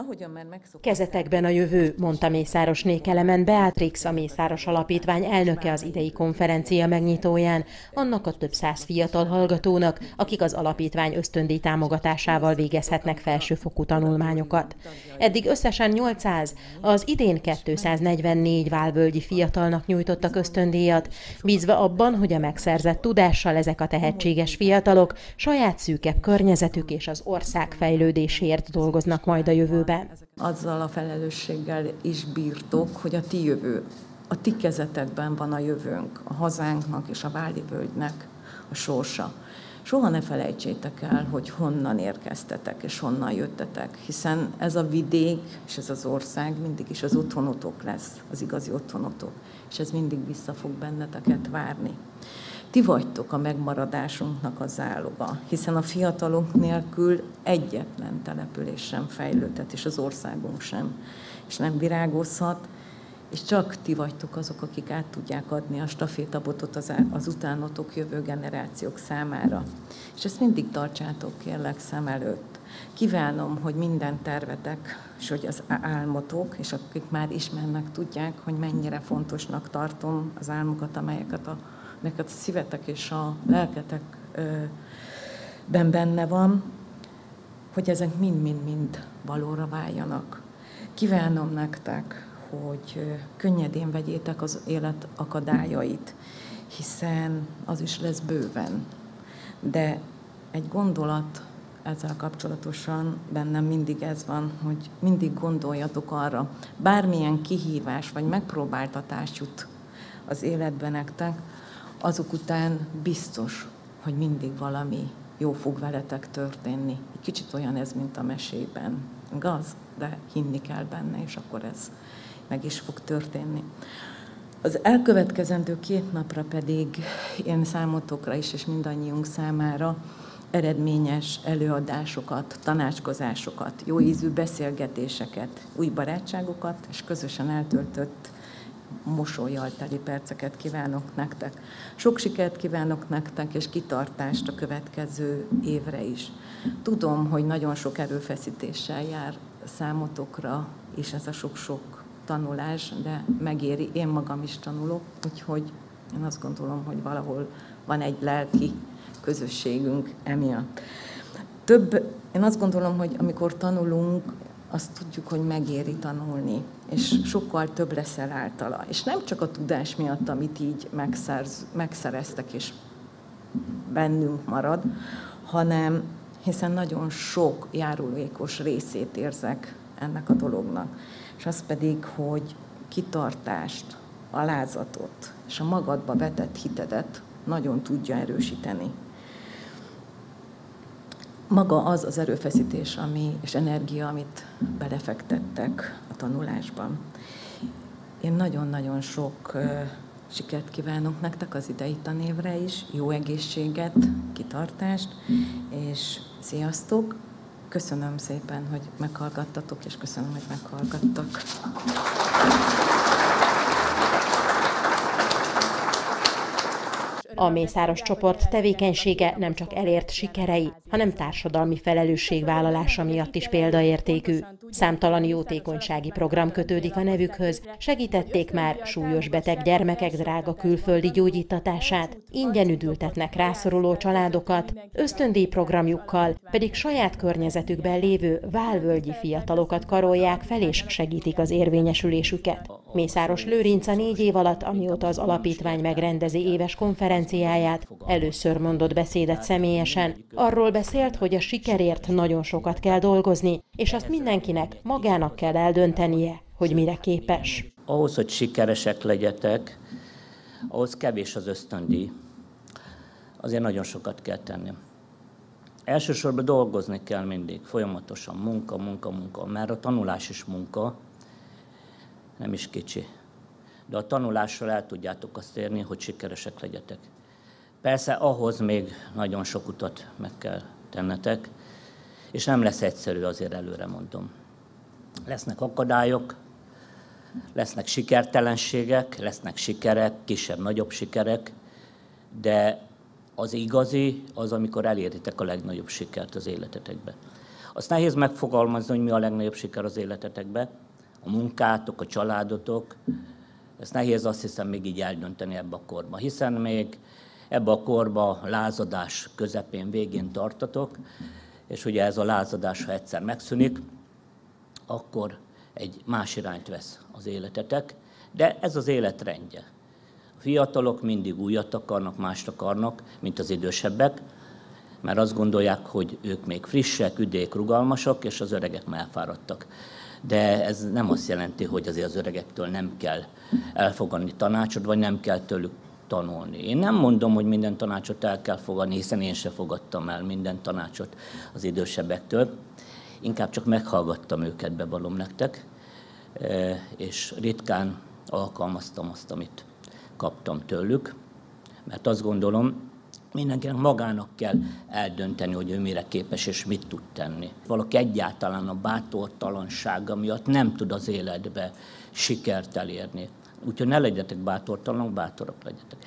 Ahogyan már megszokott. Kezetekben a jövő, mondta Mészáros Nékelemen Beatrix, a Mészáros Alapítvány elnöke az idei konferencia megnyitóján, annak a több száz fiatal hallgatónak, akik az alapítvány ösztöndíj támogatásával végezhetnek felsőfokú tanulmányokat. Eddig összesen 800, az idén 244 válvölgyi fiatalnak nyújtottak ösztöndíjat, bízva abban, hogy a megszerzett tudással ezek a tehetséges fiatalok saját szűkebb környezetük és az ország fejlődéséért dolgoznak majd a jövőben jövőben. Azzal a felelősséggel is bírtok, hogy a ti jövő, a ti kezetekben van a jövőnk, a hazánknak és a Váli völgynek a sorsa. Soha ne felejtsétek el, hogy honnan érkeztetek és honnan jöttetek, hiszen ez a vidék és ez az ország mindig is az otthonotok lesz, az igazi otthonotok, és ez mindig vissza fog benneteket várni. Ti vagytok a megmaradásunknak a záloga, hiszen a fiatalok nélkül egyetlen település sem fejlődhet, és az országunk sem, és nem virágozhat, és csak ti vagytok azok, akik át tudják adni a stafétabotot az, az utánotok jövő generációk számára. És ezt mindig tartsátok kérlek szem előtt. Kívánom, hogy minden tervetek, és hogy az álmotok, és akik már ismernek, tudják, hogy mennyire fontosnak tartom az álmokat, amelyeket a neked a szívetek és a lelketekben benne van, hogy ezek mind-mind-mind valóra váljanak. Kívánom nektek, hogy könnyedén vegyétek az élet akadályait, hiszen az is lesz bőven. De egy gondolat ezzel kapcsolatosan bennem mindig ez van, hogy mindig gondoljatok arra, bármilyen kihívás vagy megpróbáltatás jut az életben nektek, azok után biztos, hogy mindig valami jó fog veletek történni. Egy kicsit olyan ez, mint a mesében. Gaz, de hinni kell benne, és akkor ez meg is fog történni. Az elkövetkezendő két napra pedig én számotokra is, és mindannyiunk számára eredményes előadásokat, tanácskozásokat, jó ízű beszélgetéseket, új barátságokat és közösen eltöltött mosolyjal teli perceket kívánok nektek. Sok sikert kívánok nektek, és kitartást a következő évre is. Tudom, hogy nagyon sok erőfeszítéssel jár számotokra, és ez a sok-sok tanulás, de megéri, én magam is tanulok, úgyhogy én azt gondolom, hogy valahol van egy lelki közösségünk emiatt. Több, én azt gondolom, hogy amikor tanulunk, azt tudjuk, hogy megéri tanulni, és sokkal több leszel általa. És nem csak a tudás miatt, amit így megszerz, megszereztek, és bennünk marad, hanem hiszen nagyon sok járulékos részét érzek ennek a dolognak. És az pedig, hogy kitartást, alázatot és a magadba vetett hitedet nagyon tudja erősíteni maga az az erőfeszítés ami, és energia, amit belefektettek a tanulásban. Én nagyon-nagyon sok sikert kívánok nektek az idei tanévre is, jó egészséget, kitartást, és sziasztok! Köszönöm szépen, hogy meghallgattatok, és köszönöm, hogy meghallgattak. A Mészáros csoport tevékenysége nem csak elért sikerei, hanem társadalmi felelősségvállalása miatt is példaértékű. Számtalan jótékonysági program kötődik a nevükhöz, segítették már súlyos beteg gyermekek drága külföldi gyógyítatását, ingyen üdültetnek rászoruló családokat, ösztöndíj programjukkal pedig saját környezetükben lévő válvölgyi fiatalokat karolják fel és segítik az érvényesülésüket. Mészáros Lőrinc a négy év alatt, amióta az alapítvány megrendezi éves konferenciáját, először mondott beszédet személyesen. Arról beszélt, hogy a sikerért nagyon sokat kell dolgozni, és azt mindenkinek magának kell eldöntenie, hogy mire képes. Ahhoz, hogy sikeresek legyetek, ahhoz kevés az ösztöndíj. Azért nagyon sokat kell tenni. Elsősorban dolgozni kell mindig, folyamatosan munka, munka, munka, mert a tanulás is munka, nem is kicsi. De a tanulással el tudjátok azt érni, hogy sikeresek legyetek. Persze ahhoz még nagyon sok utat meg kell tennetek, és nem lesz egyszerű, azért előre mondom. Lesznek akadályok, lesznek sikertelenségek, lesznek sikerek, kisebb-nagyobb sikerek, de az igazi az, amikor eléritek a legnagyobb sikert az életetekbe. Azt nehéz megfogalmazni, hogy mi a legnagyobb siker az életetekben. A munkátok, a családotok. Ezt nehéz azt hiszem még így eldönteni ebbe a korba. Hiszen még ebbe a korba lázadás közepén, végén tartatok, és ugye ez a lázadás, ha egyszer megszűnik, akkor egy más irányt vesz az életetek, de ez az életrendje. A fiatalok mindig újat akarnak, mást akarnak, mint az idősebbek, mert azt gondolják, hogy ők még frissek, üdék, rugalmasak, és az öregek már elfáradtak. De ez nem azt jelenti, hogy azért az öregektől nem kell elfogadni tanácsot, vagy nem kell tőlük tanulni. Én nem mondom, hogy minden tanácsot el kell fogadni, hiszen én se fogadtam el minden tanácsot az idősebbektől. Inkább csak meghallgattam őket, bevallom nektek, e, és ritkán alkalmaztam azt, amit kaptam tőlük, mert azt gondolom, mindenkinek magának kell eldönteni, hogy ő mire képes és mit tud tenni. Valaki egyáltalán a bátortalansága miatt nem tud az életbe sikert elérni. Úgyhogy ne legyetek bátortalanok, bátorok legyetek.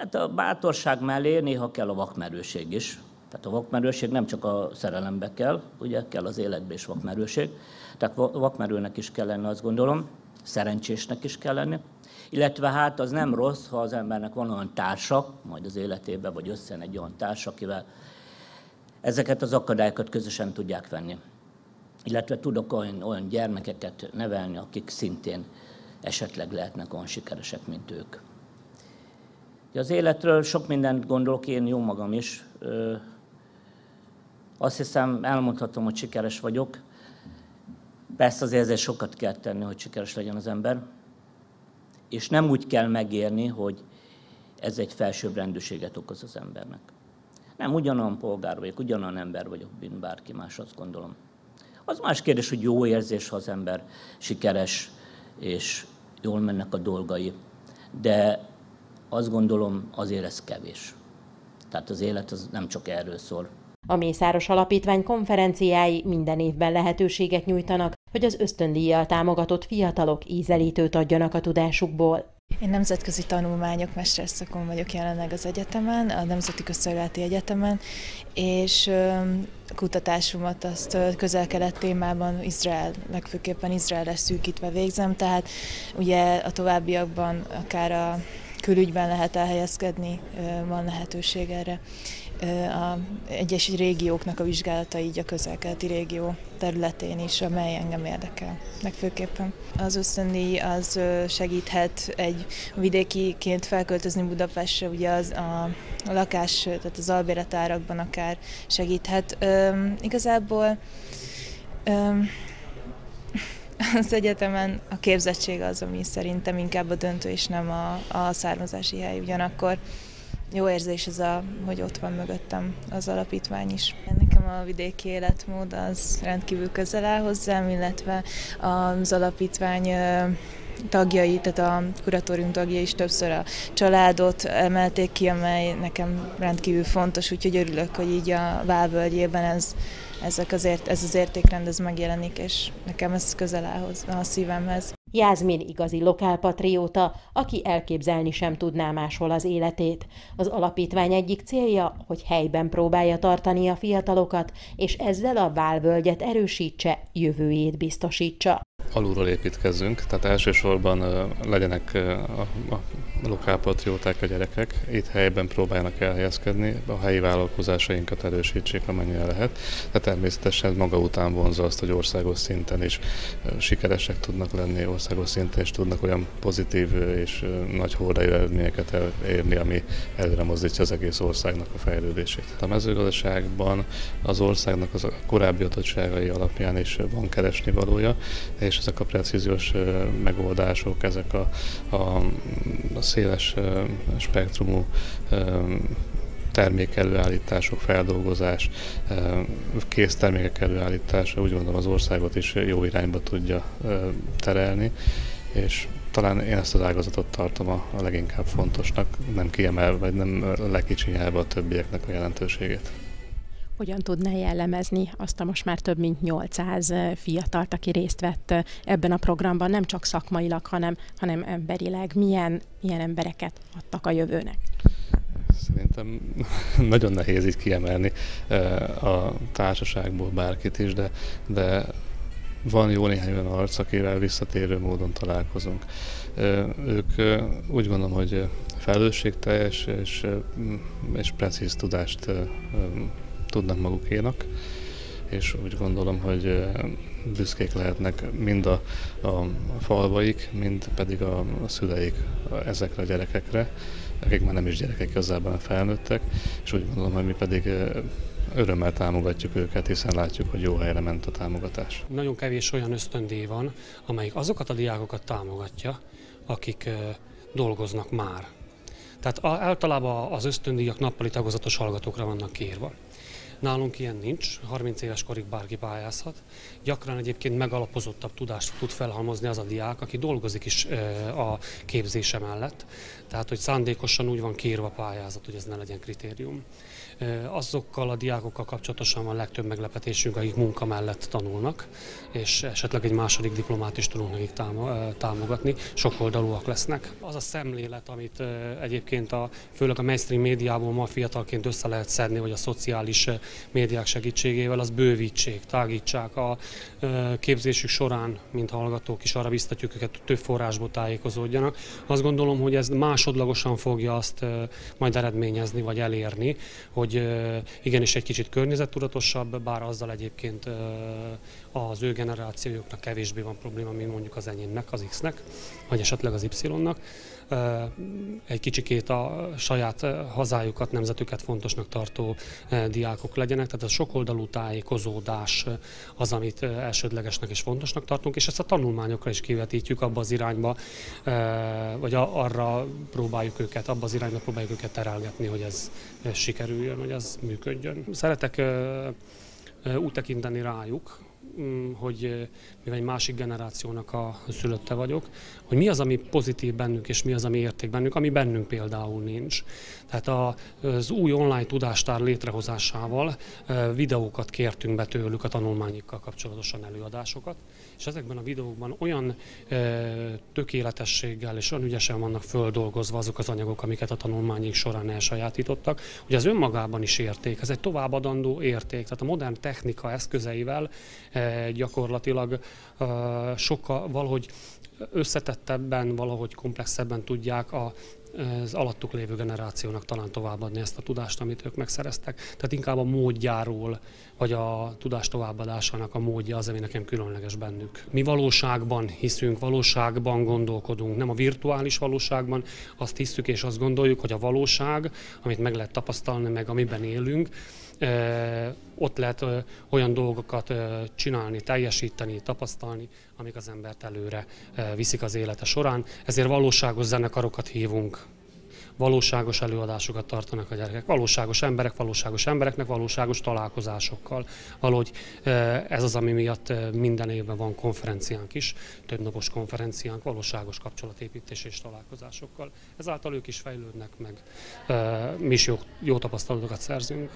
Hát a bátorság mellé néha kell a vakmerőség is. Tehát a vakmerőség nem csak a szerelembe kell, ugye kell az életbe is vakmerőség. Tehát vakmerőnek is kell lenni, azt gondolom, szerencsésnek is kell lenni. Illetve hát az nem rossz, ha az embernek van olyan társa, majd az életében, vagy összen egy olyan társ, akivel ezeket az akadályokat közösen tudják venni. Illetve tudok olyan, olyan gyermekeket nevelni, akik szintén esetleg lehetnek olyan sikeresek, mint ők. Az életről sok mindent gondolok, én jó magam is. Azt hiszem, elmondhatom, hogy sikeres vagyok. Persze azért ezért sokat kell tenni, hogy sikeres legyen az ember. És nem úgy kell megérni, hogy ez egy felsőbbrendűséget okoz az embernek. Nem, ugyanolyan polgár vagyok, ugyanolyan ember vagyok, mint bárki más, azt gondolom. Az más kérdés, hogy jó érzés, ha az ember sikeres, és jól mennek a dolgai. De azt gondolom, azért ez kevés. Tehát az élet az nem csak erről szól. A Mészáros Alapítvány konferenciái minden évben lehetőséget nyújtanak, hogy az ösztöndíjjal támogatott fiatalok ízelítőt adjanak a tudásukból. Én nemzetközi tanulmányok mesterszakon vagyok jelenleg az egyetemen, a Nemzeti Közszolgálati Egyetemen, és kutatásomat azt közel-kelet témában Izrael, legfőképpen Izraelre szűkítve végzem, tehát ugye a továbbiakban akár a külügyben lehet elhelyezkedni, van lehetőség erre a egyes régióknak a vizsgálata így a közel-keleti régió területén is, amely engem érdekel legfőképpen. Az ösztöndíj az segíthet egy vidékiként felköltözni Budapestre, ugye az a lakás, tehát az albéletárakban akár segíthet. Üm, igazából üm, az egyetemen a képzettség az, ami szerintem inkább a döntő, és nem a, a származási hely. Ugyanakkor jó érzés ez, a, hogy ott van mögöttem az alapítvány is. Nekem a vidéki életmód az rendkívül közel áll hozzám, illetve az alapítvány tagjai, tehát a kuratórium tagjai is többször a családot emelték ki, amely nekem rendkívül fontos, úgyhogy örülök, hogy így a Válvölgyében ez, ezek azért, ez az értékrend ez megjelenik, és nekem ez közel áll a szívemhez. Jászmin igazi lokálpatrióta, aki elképzelni sem tudná máshol az életét. Az alapítvány egyik célja, hogy helyben próbálja tartani a fiatalokat, és ezzel a válvölgyet erősítse, jövőjét biztosítsa alulról építkezzünk, tehát elsősorban legyenek a, a lokálpatrióták a gyerekek, itt helyben próbáljanak elhelyezkedni, a helyi vállalkozásainkat erősítsék, amennyire lehet, de természetesen maga után vonza azt, hogy országos szinten is sikeresek tudnak lenni, országos szinten is tudnak olyan pozitív és nagy hordájú eredményeket elérni, ami előre mozdítja az egész országnak a fejlődését. A mezőgazdaságban az országnak az a korábbi adottságai alapján is van keresni valója, és ezek a precíziós megoldások, ezek a, a, a széles spektrumú termék előállítások, feldolgozás, késztermékek előállítása, úgy gondolom az országot is jó irányba tudja terelni, és talán én ezt az ágazatot tartom a, a leginkább fontosnak, nem kiemelve, vagy nem lekicsinyelve a többieknek a jelentőségét. Hogyan tudná jellemezni azt a most már több mint 800 fiatalt, aki részt vett ebben a programban, nem csak szakmailag, hanem, hanem emberileg? Milyen, milyen embereket adtak a jövőnek? Szerintem nagyon nehéz így kiemelni a társaságból bárkit is, de, de van jó néhány olyan arc, akivel visszatérő módon találkozunk. Ők úgy gondolom, hogy felelősségteljes és, és precíz tudást tudnak magukénak, és úgy gondolom, hogy büszkék lehetnek mind a, a falvaik, mind pedig a, a szüleik ezekre a gyerekekre, akik már nem is gyerekek, igazából felnőttek, és úgy gondolom, hogy mi pedig örömmel támogatjuk őket, hiszen látjuk, hogy jó helyre ment a támogatás. Nagyon kevés olyan ösztöndíj van, amelyik azokat a diákokat támogatja, akik dolgoznak már. Tehát általában az ösztöndíjak nappali tagozatos hallgatókra vannak kérve. Nálunk ilyen nincs, 30 éves korig bárki pályázhat. Gyakran egyébként megalapozottabb tudást tud felhalmozni az a diák, aki dolgozik is a képzése mellett. Tehát, hogy szándékosan úgy van kérve a pályázat, hogy ez ne legyen kritérium. Azokkal a diákokkal kapcsolatosan van legtöbb meglepetésünk, akik munka mellett tanulnak, és esetleg egy második diplomát is tudunk nekik támogatni, sok oldalúak lesznek. Az a szemlélet, amit egyébként a, főleg a mainstream médiából ma fiatalként össze lehet szedni, vagy a szociális médiák segítségével, az bővítség, tágítsák a képzésük során, mint hallgatók is arra biztatjuk őket, hogy több forrásból tájékozódjanak. Azt gondolom, hogy ez másodlagosan fogja azt majd eredményezni, vagy elérni, hogy igenis egy kicsit környezettudatosabb, bár azzal egyébként az ő generációjuknak kevésbé van probléma, mint mondjuk az enyémnek, az X-nek, vagy esetleg az Y-nak egy kicsikét a saját hazájukat, nemzetüket fontosnak tartó diákok legyenek, tehát a sokoldalú tájékozódás az, amit elsődlegesnek és fontosnak tartunk, és ezt a tanulmányokra is kivetítjük abba az irányba, vagy arra próbáljuk őket, abba az irányba próbáljuk őket terelgetni, hogy ez sikerüljön, hogy ez működjön. Szeretek úgy tekinteni rájuk, hogy mivel egy másik generációnak a szülötte vagyok, hogy mi az, ami pozitív bennünk, és mi az, ami érték bennünk, ami bennünk például nincs. Tehát az új online tudástár létrehozásával videókat kértünk be tőlük a tanulmányikkal kapcsolatosan előadásokat, és ezekben a videókban olyan tökéletességgel és olyan ügyesen vannak földolgozva azok az anyagok, amiket a tanulmányik során elsajátítottak, hogy az önmagában is érték, ez egy továbbadandó érték. Tehát a modern technika eszközeivel gyakorlatilag sokkal valahogy összetettebben, valahogy komplexebben tudják a, az alattuk lévő generációnak talán továbbadni ezt a tudást, amit ők megszereztek. Tehát inkább a módjáról, vagy a tudás továbbadásának a módja az, ami nekem különleges bennük. Mi valóságban hiszünk, valóságban gondolkodunk, nem a virtuális valóságban, azt hiszük és azt gondoljuk, hogy a valóság, amit meg lehet tapasztalni, meg amiben élünk, ott lehet olyan dolgokat csinálni, teljesíteni, tapasztalni, amik az embert előre viszik az élete során. Ezért valóságos zenekarokat hívunk, valóságos előadásokat tartanak a gyerekek, valóságos emberek, valóságos embereknek, valóságos találkozásokkal. Valahogy ez az, ami miatt minden évben van konferenciánk is, több napos konferenciánk, valóságos kapcsolatépítés és találkozásokkal. Ezáltal ők is fejlődnek meg, mi is jó, jó tapasztalatokat szerzünk.